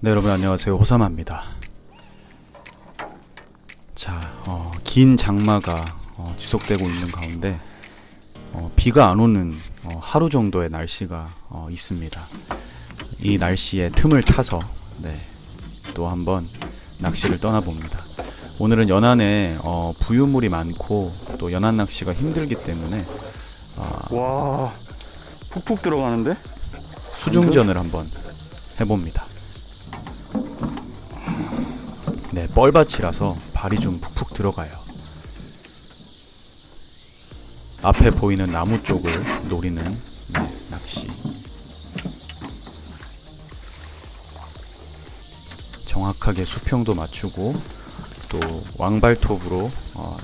네 여러분 안녕하세요 호사마입니다 자, 어, 긴 장마가 어, 지속되고 있는 가운데 어, 비가 안 오는 어, 하루 정도의 날씨가 어, 있습니다 이 날씨에 틈을 타서 네, 또 한번 낚시를 떠나봅니다 오늘은 연안에 어, 부유물이 많고 또 연안 낚시가 힘들기 때문에 어, 와 푹푹 들어가는데? 수중전을 한번 해봅니다. 네, 뻘밭이라서 발이 좀 푹푹 들어가요. 앞에 보이는 나무 쪽을 노리는 네, 낚시. 정확하게 수평도 맞추고 또 왕발톱으로 어,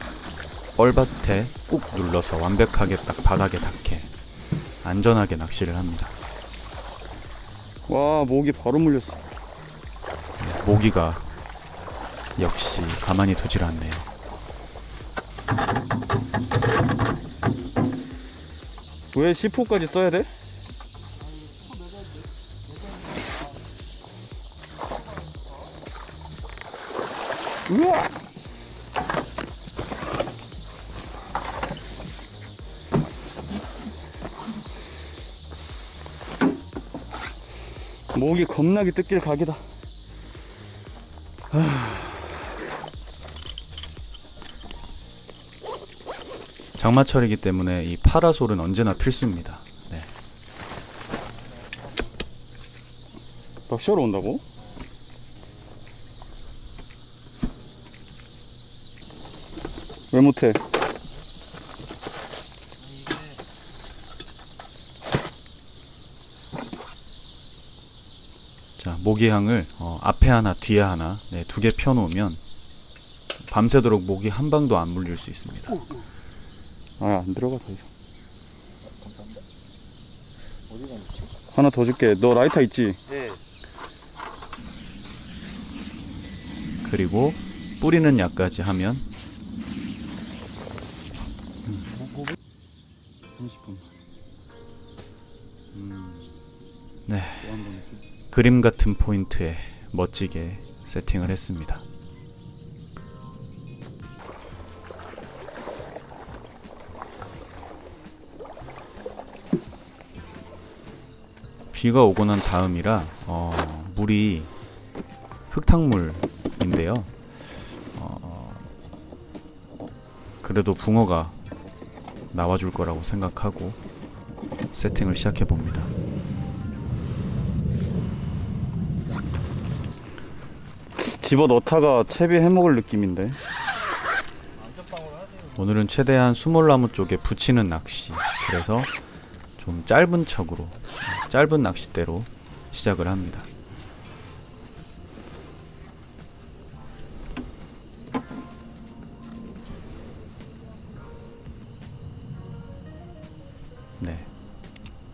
뻘밭에 꾹 눌러서 완벽하게 딱 바닥에 닿게 안전하게 낚시를 합니다. 와 목이 바로 물렸어 모기가 역시 가만히 두질 않네요. 왜 10호까지 써야 돼? 우와 목이 겁나게 뜯길 각이다 장마철이기 때문에 이 파라솔은 언제나 필수입니다. 네. 낚시하러 온다고? 왜 못해? 자, 모기향을 어, 앞에 하나, 뒤에 하나, 네, 두 개 펴놓으면 밤새도록 모기 한 방도 안 물릴 수 있습니다. 아안 들어가 더 이상. 하나 더 줄게. 너 라이터 있지? 그리고 뿌리는 약까지 하면 30분. 네, 그림 같은 포인트에 멋지게 세팅을 했습니다. 비가 오고 난 다음이라 어, 물이 흙탕물인데요. 어, 그래도 붕어가 나와줄 거라고 생각하고 세팅을 시작해 봅니다. 집어 넣다가 채비 해먹을 느낌인데 오늘은 최대한 수몰나무 쪽에 붙이는 낚시. 그래서 좀 짧은 척으로 짧은 낚싯대로 시작을 합니다. 네,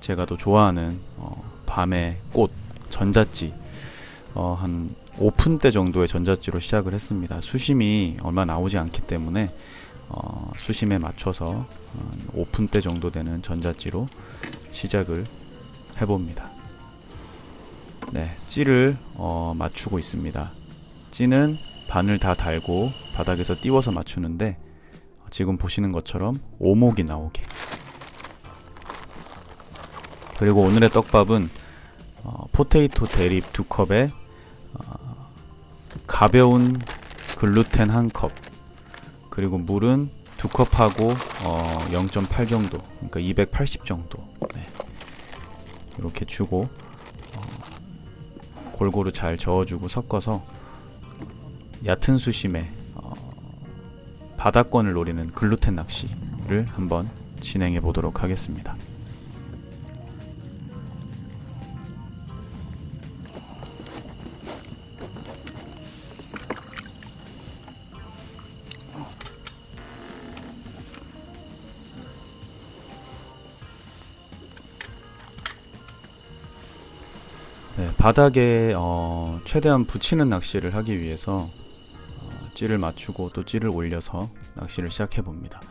제가 또 좋아하는 어, 밤의 꽃 전자찌 어, 한 5푼 대 정도의 전자찌로 시작을 했습니다. 수심이 얼마 나오지 않기 때문에 어, 수심에 맞춰서 한 5푼 대 정도 되는 전자찌로 시작을 해봅니다. 네, 찌를 어, 맞추고 있습니다. 찌는 바늘 다 달고 바닥에서 띄워서 맞추는데 지금 보시는 것처럼 오목이 나오게. 그리고 오늘의 떡밥은 어, 포테이토 대립 두 컵에 어, 가벼운 글루텐 한 컵, 그리고 물은 두 컵하고 어, 0.8 정도, 그러니까 280 정도. 네. 이렇게 주고 어, 골고루 잘 저어주고 섞어서 얕은 수심에 어, 바닥권을 노리는 글루텐 낚시를 한번 진행해 보도록 하겠습니다. 네, 바닥에 어, 최대한 붙이는 낚시를 하기 위해서 어, 찌를 맞추고 또 찌를 올려서 낚시를 시작해 봅니다.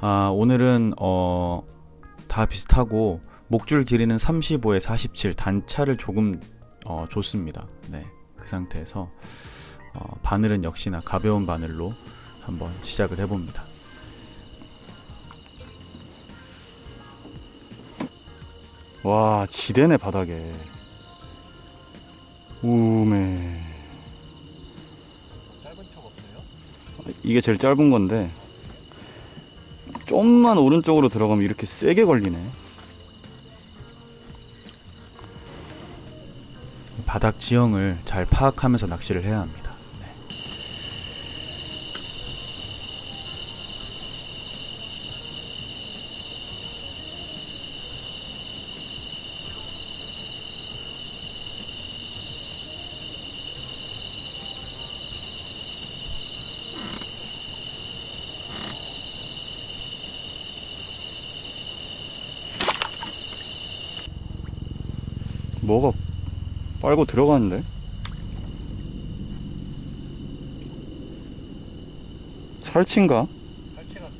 아, 오늘은 어, 다 비슷하고 목줄 길이는 35에 47 단차를 조금 어, 줬습니다. 네, 그 상태에서 어, 바늘은 역시나 가벼운 바늘로 한번 시작을 해봅니다. 와 지대네 바닥에 우메? 이게 제일 짧은 건데 좀만 오른쪽으로 들어가면 이렇게 세게 걸리네 바닥 지형을 잘 파악하면서 낚시를 해야 합니다. 네. 뭐가 빨고 들어가는데 살치인가? 살치 같아요.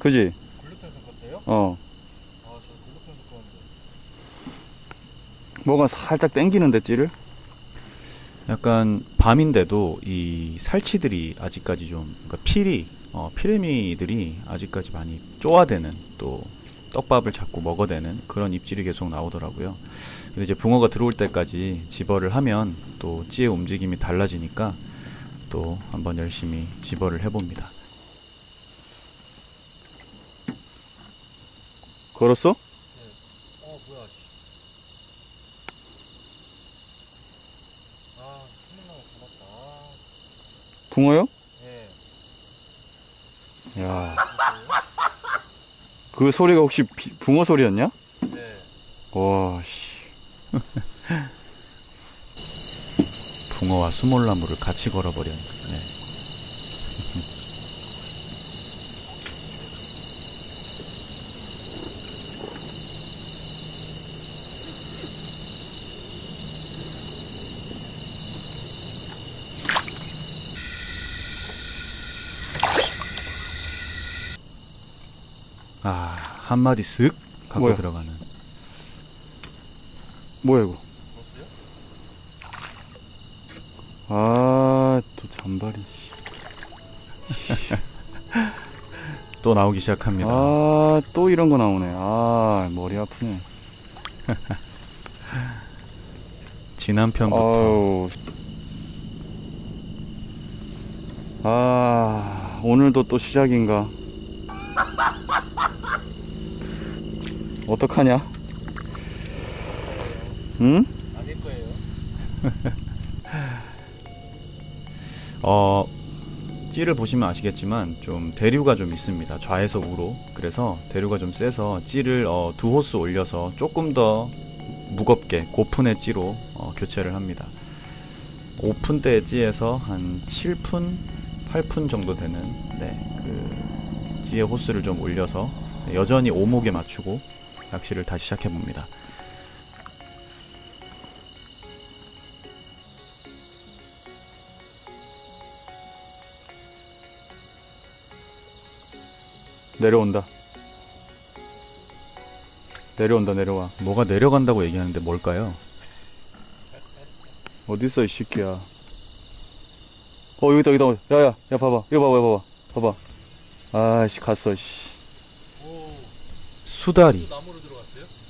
그지? 글루텐 섞었어요? 어 아, 저 글루텐 섞었는데. 뭐가 살짝 땡기는데 찌를? 약간 밤인데도 이 살치들이 아직까지 좀 그러니까 필이 어, 피레미들이 아직까지 많이 쪼아대는 또 떡밥을 자꾸 먹어대는 그런 입질이 계속 나오더라고요. 그래서 이제 붕어가 들어올 때까지 집어를 하면 또 찌의 움직임이 달라지니까 또 한번 열심히 집어를 해봅니다. 걸었어? 어, 뭐야, 씨. 아, 수능나무 잡았다. 아, 붕어요? 네. 야. 그 소리가 혹시 비- 붕어 소리였냐? 네. 와, 씨. 붕어와 수몰나무를 같이 걸어버렸네. 한 마디 쓱 갖고 뭐야? 들어가는. 뭐야, 이거? 아, 또 잔발이. 씨. 또 나오기 시작합니다. 아, 또 이런 거 나오네. 아, 머리 아프네. 지난 편부터 아유. 아, 오늘도 또 시작인가? 어떡하냐? 응? 아닐 거예요. 어, 찌를 보시면 아시겠지만 좀 대류가 좀 있습니다. 좌에서 우로. 그래서 대류가 좀 세서 찌를 어, 두 호수 올려서 조금 더 무겁게 고픈의 찌로 어, 교체를 합니다. 5푼대의 찌에서 한 7푼, 8푼 정도 되는 네, 그 찌의 호수를 좀 올려서 여전히 오목에 맞추고 낚시를 다시 시작해 봅니다. 내려온다. 내려온다, 내려와. 뭐가 내려간다고 얘기하는데 뭘까요? 어딨어, 이 새끼야. 어, 여기 있다, 여기 있다. 야, 야, 야, 봐봐. 이거 봐봐, 봐봐. 봐봐. 아씨, 갔어, 씨. 오, 수다리.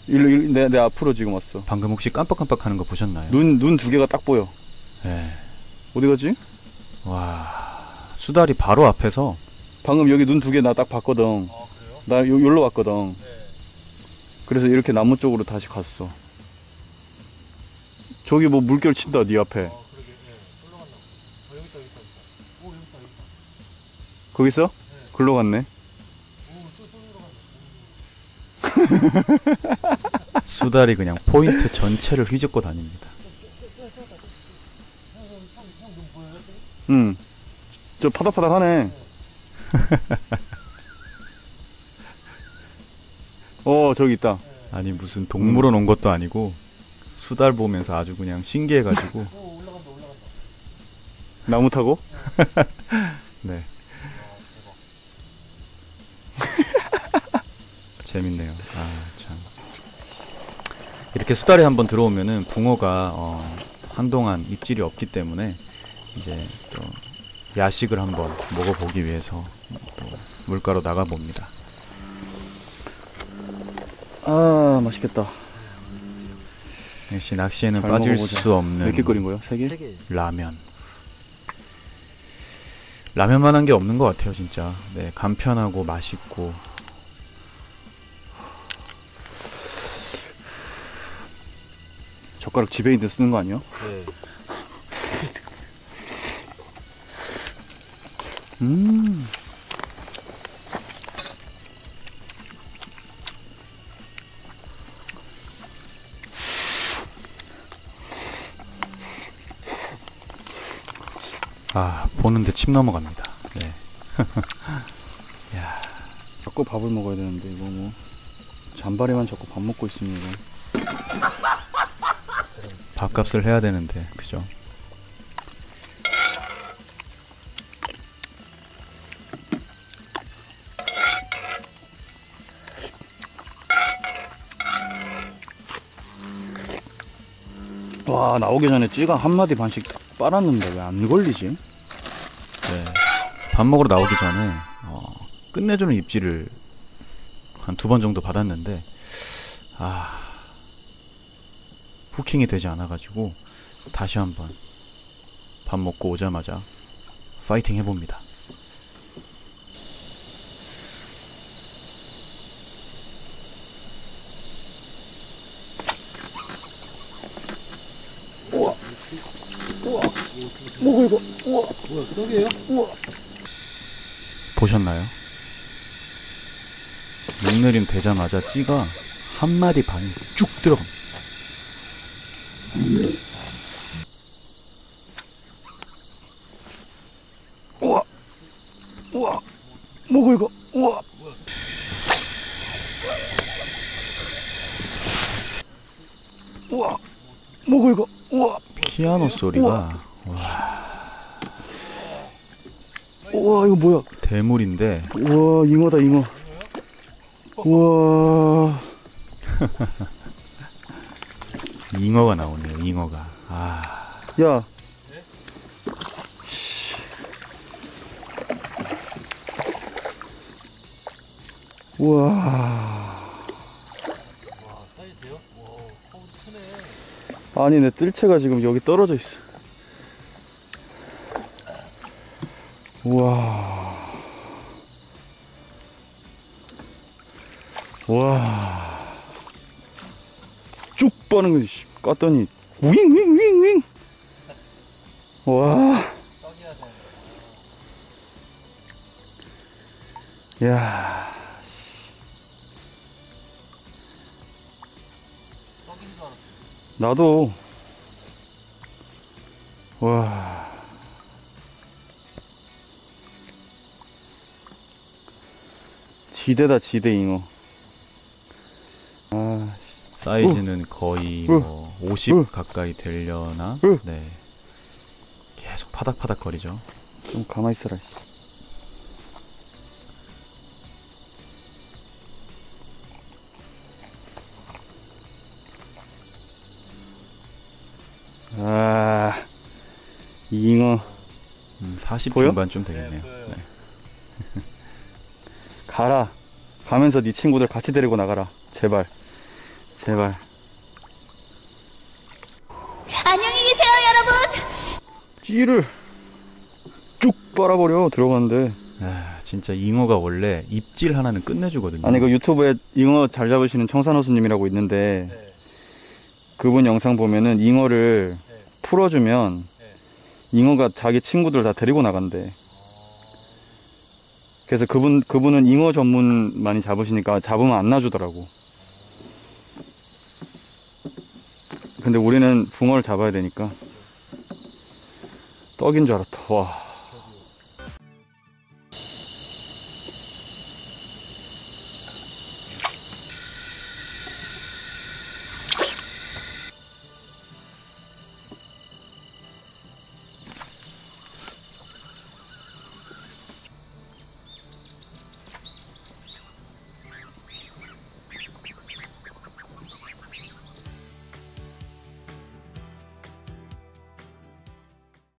일로, 일, 내, 내 앞으로 지금 왔어. 방금 혹시 깜빡깜빡 하는 거 보셨나요? 눈, 눈 두 개가 딱 보여. 네. 어디 갔지? 와, 수달이 바로 앞에서 방금 여기 눈 두 개 나 딱 봤거든. 아, 그래요? 나 요, 여기로 왔거든. 네. 그래서 이렇게 나무 쪽으로 다시 갔어. 저기 뭐 물결 친다, 네 앞에. 아, 그러게. 네. 올라 갔나 보다. 어, 여기 있다, 여기 있다, 여기 있다. 오, 여기 있다, 여기 있다. 거기 있어? 네. 글로 갔네. 오, 또, 또 들어갔네. 수달이 그냥 포인트 전체를 휘젓고 다닙니다. 응. 저 파닥파닥 하네. 어, 저기 있다. 아니 무슨 동물원 온 것도 아니고 수달 보면서 아주 그냥 신기해가지고. 나무 타고? 네 재밌네요. 아 참. 이렇게 수달이 한번 들어오면은 붕어가 어, 한동안 입질이 없기 때문에 이제 또 야식을 한번 먹어보기 위해서 또 물가로 나가 봅니다. 아 맛있겠다. 역시 낚시에는 잘 빠질 먹어보자. 수 없는 몇개 끓인 개? 세 개. 라면. 라면만한 게 없는 것 같아요, 진짜. 네, 간편하고 맛있고. 젓가락 집에 있는 데 쓰는 거 아니야? 네. 음. 아, 보는데 침 넘어갑니다. 네. 자꾸 밥을 먹어야 되는데 이거 뭐 잔바리만 자꾸 밥 먹고 이거. 밥값을 해야 되는데, 그죠? 와 나오기 전에 찌가 한 마디 반씩 빨았는데 왜 안 걸리지? 네. 밥 먹으러 나오기 전에, 어, 끝내주는 입질을 한 두 번 정도 받았는데, 아, 후킹이 되지 않아가지고, 다시 한번 밥 먹고 오자마자 파이팅 해봅니다. 뭐가 이거? 우와. 뭐야, 끄덕이에요? 보셨나요? 목내림 되자마자 찌가 한 마디 반이 쭉 들어갑니다. 우와. 우와. 뭐가 이거? 우와. 우와. 뭐가 이거? 우와. 피아노 소리가 우와 이거 뭐야? 대물인데 우와 잉어다 잉어. 우와. 잉어가 나오네요. 잉어가. 아, 야. 우와. 와, 사이즈 돼요? 와, 어우, 크네. 아니 내 뜰채가 지금 여기 떨어져 있어. 우와. 와. 쭉 빠는 거지. 씨. 깠더니 윙윙윙윙. 와. 야. 나도. 와. 지대다 지대 잉어. 아, 사이즈는 거의 으. 뭐50 으. 가까이 되려나? 으. 네. 계속 파닥파닥 거리죠. 좀 가만히 있어라. 씨. 아, 잉어 음, 40 보여? 중반쯤 되겠네요. 보여요. 네. 가라. 가면서 네 친구들 같이 데리고 나가라. 제발, 제발. 안녕히 계세요, 여러분. 찌를 쭉 빨아버려 들어가는데. 아, 진짜 잉어가 원래 입질 하나는 끝내주거든요. 아니 그 유튜브에 잉어 잘 잡으시는 청산호수님이라고 있는데 네. 그분 영상 보면은 잉어를 네. 풀어주면 네. 잉어가 자기 친구들 다 데리고 나간대. 그래서 그분 그분은 잉어 전문 많이 잡으시니까 잡으면 안 놔주더라고. 근데 우리는 붕어를 잡아야 되니까 떡인 줄 알았다. 와.